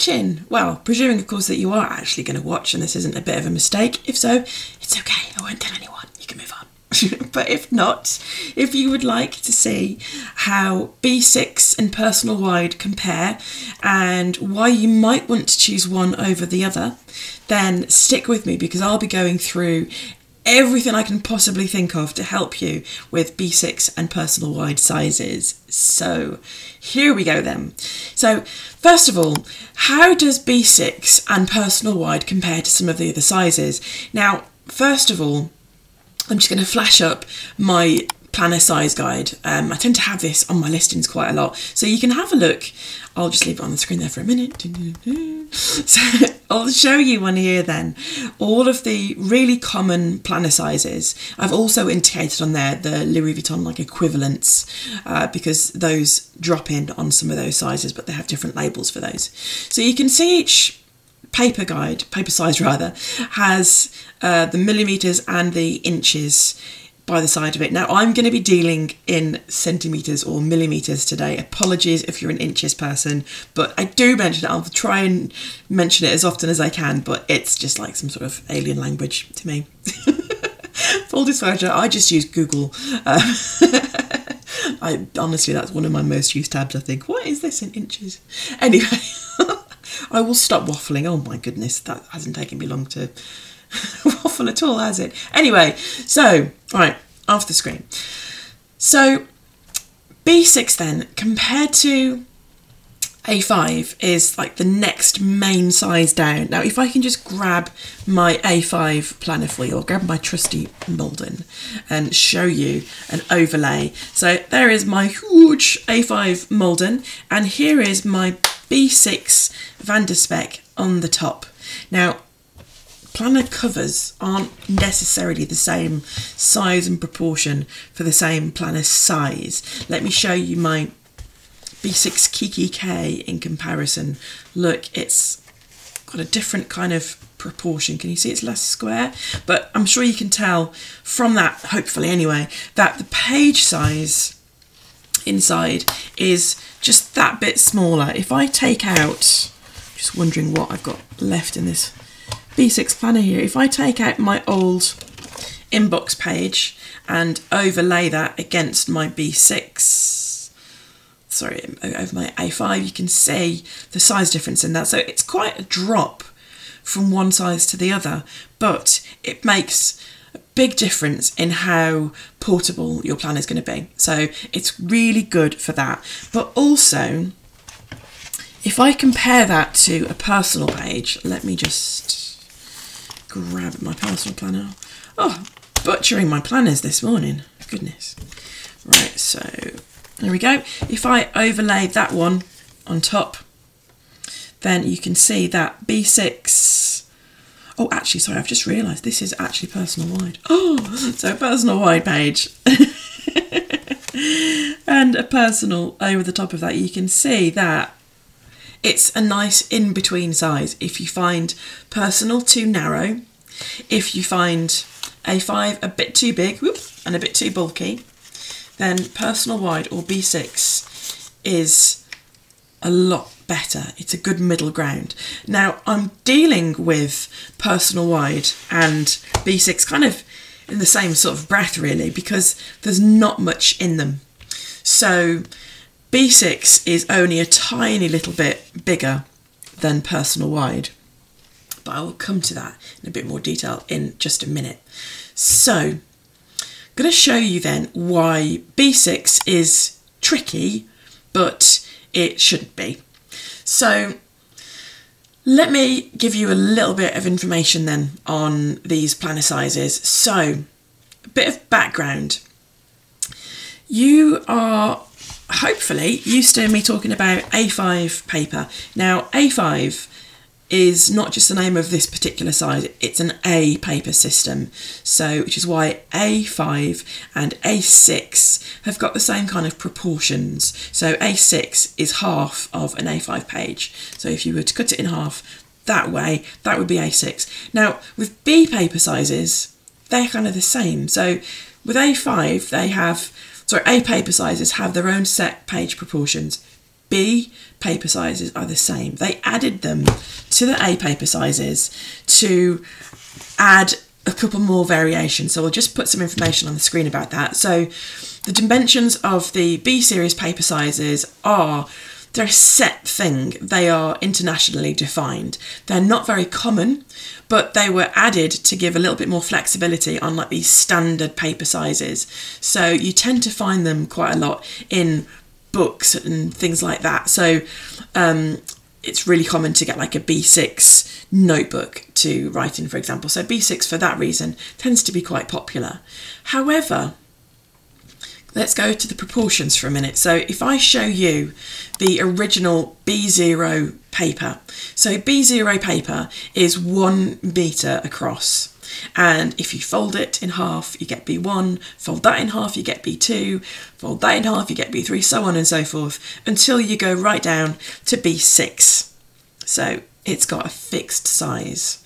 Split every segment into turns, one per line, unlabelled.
watching. Well, presuming, of course, that you are actually going to watch and this isn't a bit of a mistake. If so, it's okay. I won't tell anyone. You can move on. but if not, if you would like to see how B6 and personal wide compare and why you might want to choose one over the other, then stick with me because I'll be going through everything I can possibly think of to help you with B6 and personal wide sizes. So here we go then. So first of all, how does B6 and personal wide compare to some of the other sizes? Now, first of all, I'm just going to flash up my planner size guide. Um, I tend to have this on my listings quite a lot, so you can have a look. I'll just leave it on the screen there for a minute. So I'll show you one here then. All of the really common planner sizes. I've also indicated on there the Louis Vuitton like equivalents uh, because those drop in on some of those sizes, but they have different labels for those. So you can see each paper guide, paper size rather, has uh, the millimeters and the inches by the side of it. Now I'm going to be dealing in centimeters or millimeters today. Apologies if you're an inches person, but I do mention it. I'll try and mention it as often as I can, but it's just like some sort of alien language to me. Full disclosure, I just use Google. Um, I honestly, that's one of my most used tabs. I think, what is this in inches? Anyway, I will stop waffling. Oh my goodness, that hasn't taken me long to waffle at all, has it? Anyway, so, right, off the screen. So, B6 then, compared to A5, is like the next main size down. Now, if I can just grab my A5 planner for you, or grab my trusty Malden and show you an overlay. So, there is my huge A5 Malden, and here is my B6 Van der Spek on the top. Now, planner covers aren't necessarily the same size and proportion for the same planner size. Let me show you my B6 Kikki K in comparison. Look, it's got a different kind of proportion. Can you see it's less square? But I'm sure you can tell from that, hopefully anyway, that the page size inside is just that bit smaller. If I take out, just wondering what I've got left in this B6 planner here, if I take out my old inbox page and overlay that against my B6, sorry, over my A5, you can see the size difference in that. So it's quite a drop from one size to the other, but it makes a big difference in how portable your plan is going to be. So it's really good for that. But also, if I compare that to a personal page, let me just grab my personal planner. Oh, butchering my planners this morning. Goodness. Right, so there we go. If I overlay that one on top, then you can see that B6. Oh, actually, sorry, I've just realised this is actually personal wide. Oh, so personal wide page. and a personal over the top of that, you can see that it's a nice in between size. If you find personal too narrow, if you find A5 a bit too big whoop, and a bit too bulky, then personal wide or B6 is a lot better. It's a good middle ground. Now I'm dealing with personal wide and B6 kind of in the same sort of breath really because there's not much in them. So B6 is only a tiny little bit bigger than personal wide, but I will come to that in a bit more detail in just a minute. So, I'm going to show you then why B6 is tricky, but it shouldn't be. So, let me give you a little bit of information then on these planner sizes. So, a bit of background. You are hopefully used to me talking about A5 paper. Now, A5 is not just the name of this particular size, it's an A paper system. So, which is why A5 and A6 have got the same kind of proportions. So, A6 is half of an A5 page. So, if you were to cut it in half that way, that would be A6. Now, with B paper sizes, they're kind of the same. So, with A5, they have sorry, A paper sizes have their own set page proportions. B paper sizes are the same. They added them to the A paper sizes to add a couple more variations. So I'll just put some information on the screen about that. So the dimensions of the B series paper sizes are they're a set thing. They are internationally defined. They're not very common, but they were added to give a little bit more flexibility on like these standard paper sizes. So you tend to find them quite a lot in books and things like that. So um, it's really common to get like a B6 notebook to write in, for example. So B6 for that reason tends to be quite popular. However, let's go to the proportions for a minute. So if I show you the original B0 paper, so B0 paper is one metre across. And if you fold it in half, you get B1, fold that in half, you get B2, fold that in half, you get B3, so on and so forth, until you go right down to B6. So it's got a fixed size.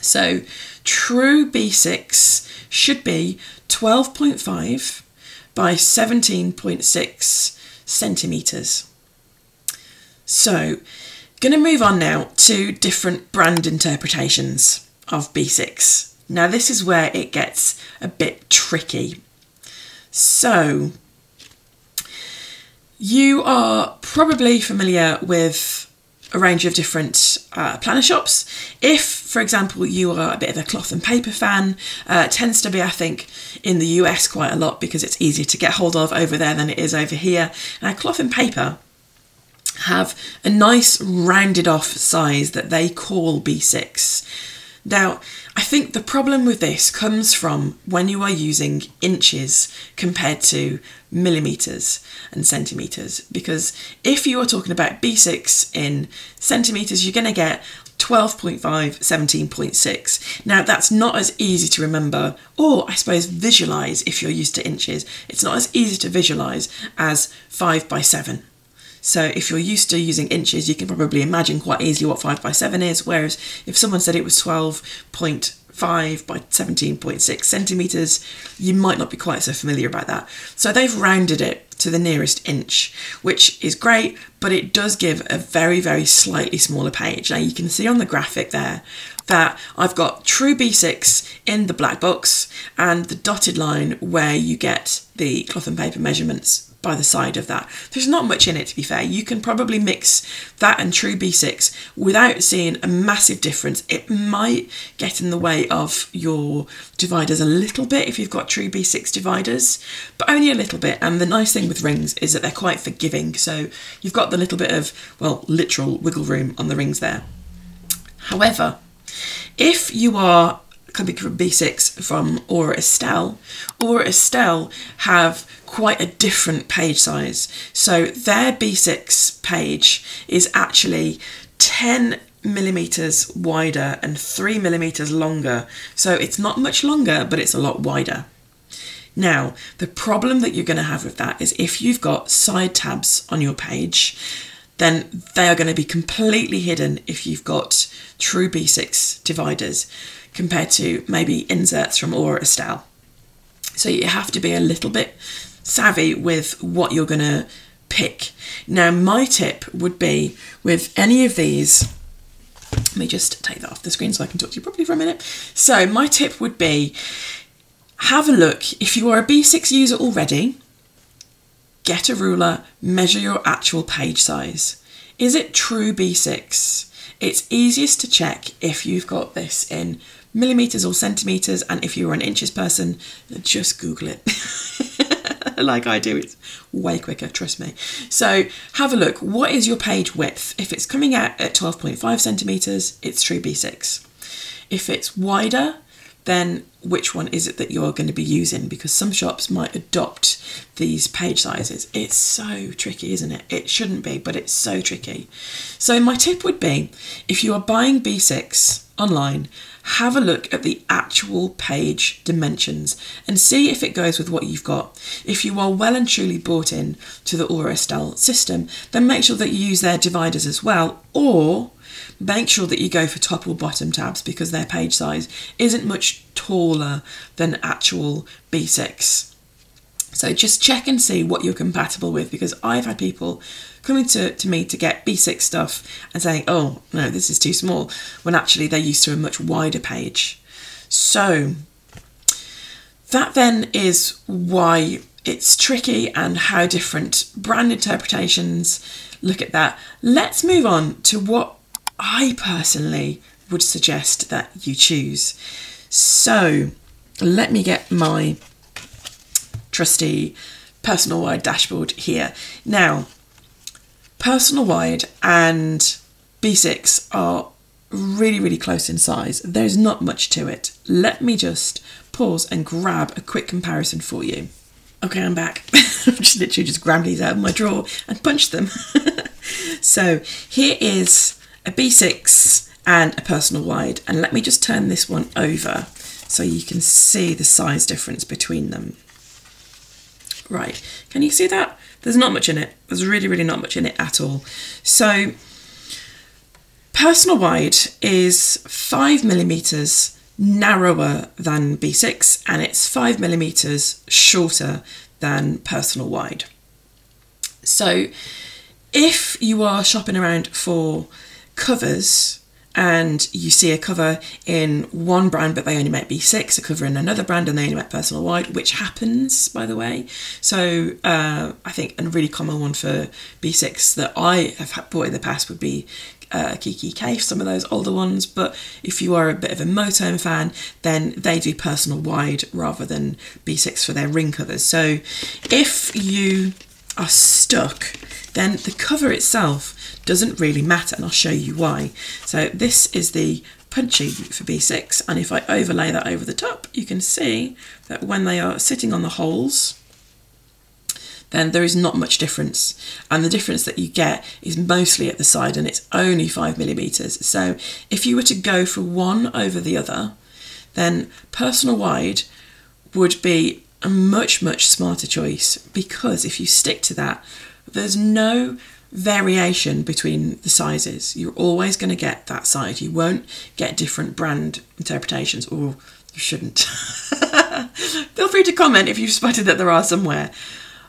So true B6 should be 12.5 by 17.6 centimetres. So, going to move on now to different brand interpretations of B6. Now, this is where it gets a bit tricky. So, you are probably familiar with a range of different uh, planner shops. If, for example, you are a bit of a cloth and paper fan, uh, tends to be, I think, in the US quite a lot because it's easier to get hold of over there than it is over here. Now, cloth and paper have a nice rounded off size that they call B6. Now, I think the problem with this comes from when you are using inches compared to millimeters and centimeters. Because if you are talking about B6 in centimeters, you're going to get 12.5, 17.6. Now, that's not as easy to remember, or I suppose visualize if you're used to inches. It's not as easy to visualize as 5 by 7. So if you're used to using inches, you can probably imagine quite easily what 5 by 7 is, whereas if someone said it was 12.5 by 17.6 centimetres, you might not be quite so familiar about that. So they've rounded it to the nearest inch, which is great, but it does give a very, very slightly smaller page. Now you can see on the graphic there that I've got true B6 in the black box and the dotted line where you get the cloth and paper measurements by the side of that. There's not much in it to be fair. You can probably mix that and true B6 without seeing a massive difference. It might get in the way of your dividers a little bit if you've got true B6 dividers, but only a little bit. And the nice thing with rings is that they're quite forgiving. So you've got the little bit of, well, literal wiggle room on the rings there. However, if you are coming from B6 from Aura Estelle, Aura Estelle have quite a different page size. So their B6 page is actually 10 millimeters wider and 3 millimeters longer. So it's not much longer, but it's a lot wider. Now, the problem that you're going to have with that is if you've got side tabs on your page, then they are going to be completely hidden if you've got true B6 dividers compared to maybe inserts from Aura Estelle. So you have to be a little bit savvy with what you're going to pick. Now, my tip would be with any of these. Let me just take that off the screen so I can talk to you properly for a minute. So, my tip would be have a look. If you are a B6 user already, get a ruler, measure your actual page size. Is it true B6? It's easiest to check if you've got this in millimeters or centimeters, and if you're an inches person, just Google it. like I do, it's way quicker, trust me. So have a look. What is your page width? If it's coming out at 12.5 centimeters, it's true B6. If it's wider, then which one is it that you're going to be using? Because some shops might adopt these page sizes. It's so tricky, isn't it? It shouldn't be, but it's so tricky. So my tip would be if you are buying B6 online, have a look at the actual page dimensions and see if it goes with what you've got. If you are well and truly bought in to the Aura system, then make sure that you use their dividers as well, or make sure that you go for top or bottom tabs because their page size isn't much taller than actual B6. So just check and see what you're compatible with because I've had people coming to, to me to get B6 stuff and saying, oh, no, this is too small, when actually they're used to a much wider page. So that then is why it's tricky and how different brand interpretations look at that. Let's move on to what I personally would suggest that you choose. So let me get my trusty personal wide dashboard here. Now, personal wide and B6 are really, really close in size. There's not much to it. Let me just pause and grab a quick comparison for you. Okay, I'm back. I've just literally just grabbed these out of my drawer and punched them. so here is a B6 and a personal wide. And let me just turn this one over so you can see the size difference between them. Right, can you see that? There's not much in it. There's really, really not much in it at all. So personal wide is five millimeters narrower than B6 and it's five millimeters shorter than personal wide. So if you are shopping around for covers and you see a cover in one brand but they only make B6, a cover in another brand and they only make personal wide, which happens by the way. So uh, I think a really common one for B6 that I have bought in the past would be uh, Kikki K, some of those older ones, but if you are a bit of a Moterm fan, then they do personal wide rather than B6 for their ring covers. So if you are stuck, then the cover itself doesn't really matter and I'll show you why. So this is the punching for B6 and if I overlay that over the top you can see that when they are sitting on the holes then there is not much difference and the difference that you get is mostly at the side and it's only five millimeters so if you were to go for one over the other then personal wide would be a much much smarter choice because if you stick to that there's no variation between the sizes. You're always going to get that size. You won't get different brand interpretations, or you shouldn't. Feel free to comment if you've spotted that there are somewhere.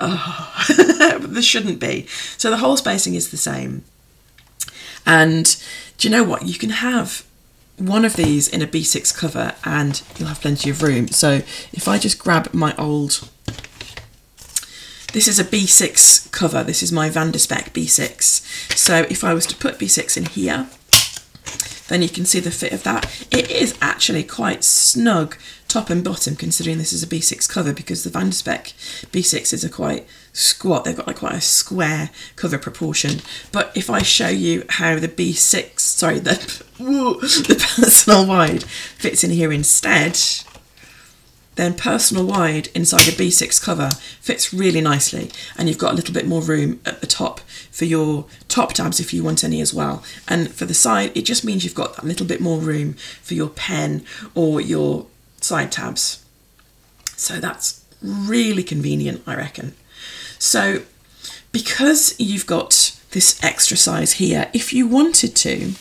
Oh, there shouldn't be. So the hole spacing is the same. And do you know what? You can have one of these in a B6 cover and you'll have plenty of room. So if I just grab my old this is a B6 cover. This is my Van der Spek B6. So if I was to put B6 in here, then you can see the fit of that. It is actually quite snug top and bottom considering this is a B6 cover because the Van der Spek B6s are quite squat. They've got like quite a square cover proportion. But if I show you how the B6, sorry, the, the personal wide fits in here instead, then personal wide inside a B6 cover fits really nicely and you've got a little bit more room at the top for your top tabs if you want any as well. And for the side it just means you've got a little bit more room for your pen or your side tabs. So that's really convenient I reckon. So because you've got this extra size here if you wanted to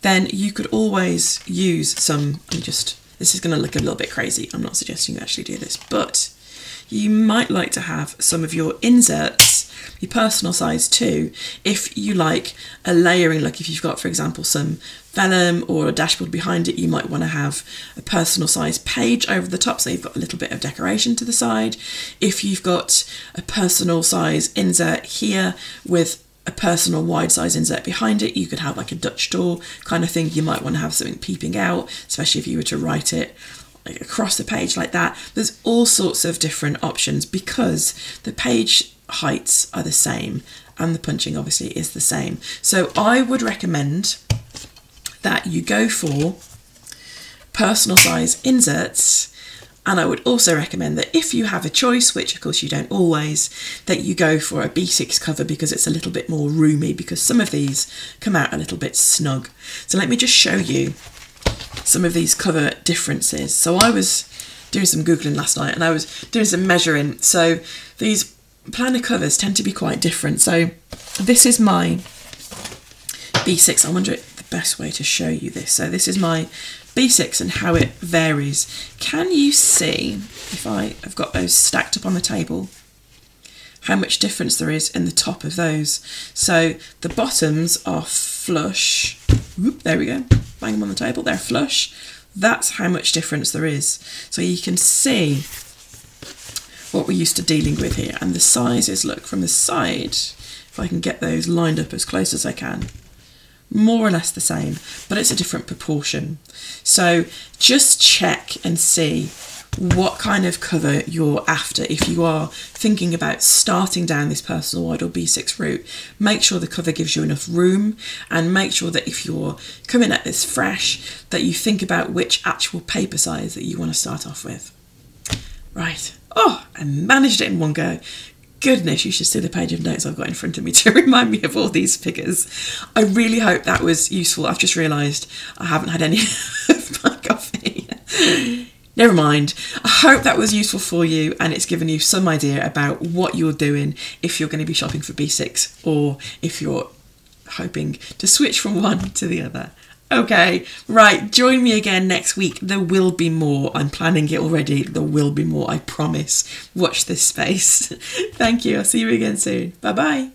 then you could always use some let me just this is going to look a little bit crazy. I'm not suggesting you actually do this, but you might like to have some of your inserts, your personal size too, if you like a layering look. If you've got, for example, some vellum or a dashboard behind it, you might want to have a personal size page over the top so you've got a little bit of decoration to the side. If you've got a personal size insert here with a personal wide size insert behind it. You could have like a Dutch door kind of thing. You might want to have something peeping out, especially if you were to write it like across the page like that. There's all sorts of different options because the page heights are the same and the punching obviously is the same. So I would recommend that you go for personal size inserts and I would also recommend that if you have a choice, which of course you don't always, that you go for a B6 cover because it's a little bit more roomy because some of these come out a little bit snug. So let me just show you some of these cover differences. So I was doing some Googling last night and I was doing some measuring. So these planner covers tend to be quite different. So this is my B6, I wonder the best way to show you this. So this is my B6 and how it varies. Can you see, if I have got those stacked up on the table, how much difference there is in the top of those? So the bottoms are flush. Whoop, there we go. Bang them on the table. They're flush. That's how much difference there is. So you can see what we're used to dealing with here. And the sizes look from the side, if I can get those lined up as close as I can, more or less the same, but it's a different proportion. So just check and see what kind of cover you're after. If you are thinking about starting down this personal wide or B6 route, make sure the cover gives you enough room and make sure that if you're coming at this fresh, that you think about which actual paper size that you want to start off with. Right. Oh, I managed it in one go goodness, you should see the page of notes I've got in front of me to remind me of all these figures. I really hope that was useful. I've just realised I haven't had any of my coffee. Never mind. I hope that was useful for you and it's given you some idea about what you're doing if you're going to be shopping for B6 or if you're hoping to switch from one to the other. Okay, right, join me again next week. There will be more. I'm planning it already. There will be more, I promise. Watch this space. Thank you. I'll see you again soon. Bye bye.